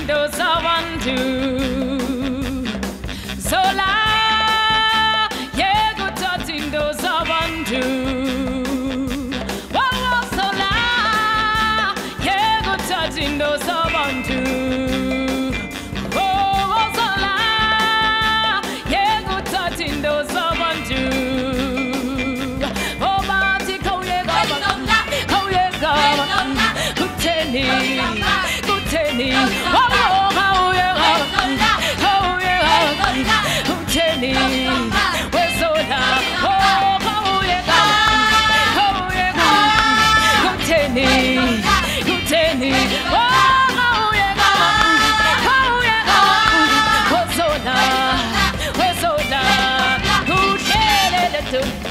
windows of undo. Zola, yeah, go to windows of undo. Wow, Zola, yeah, go to windows of undo. Oh, oh, Zola, yeah, go to windows of undo. Oh, Marty, go, yeah, go, go, yeah, go, bientôt.